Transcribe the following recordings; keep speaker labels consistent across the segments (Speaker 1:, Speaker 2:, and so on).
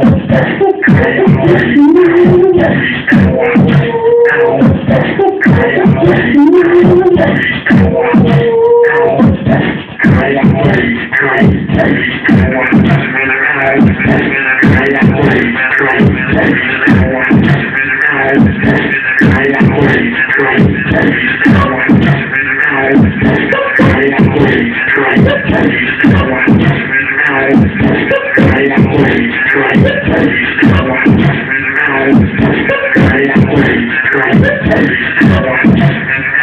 Speaker 1: Thank you.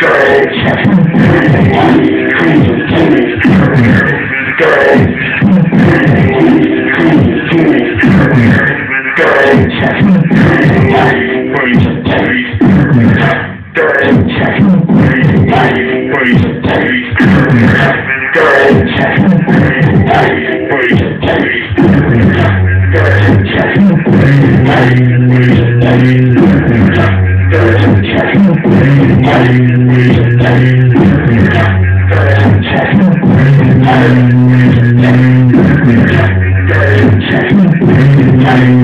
Speaker 1: Go! Thank you.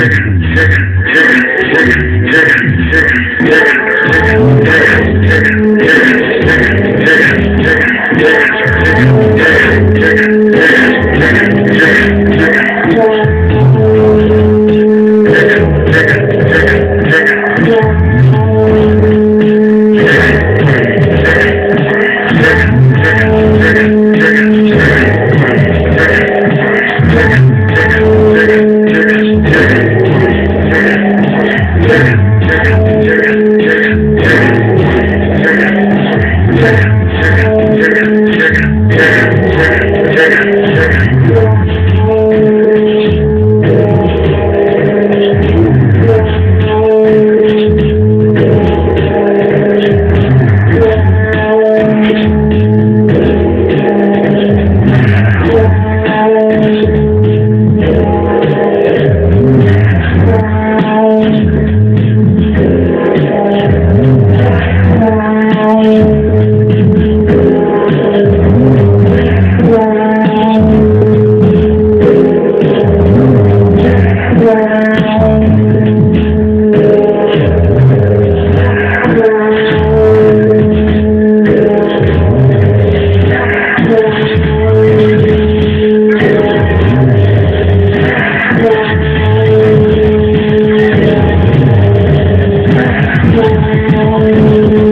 Speaker 1: here. Thank you.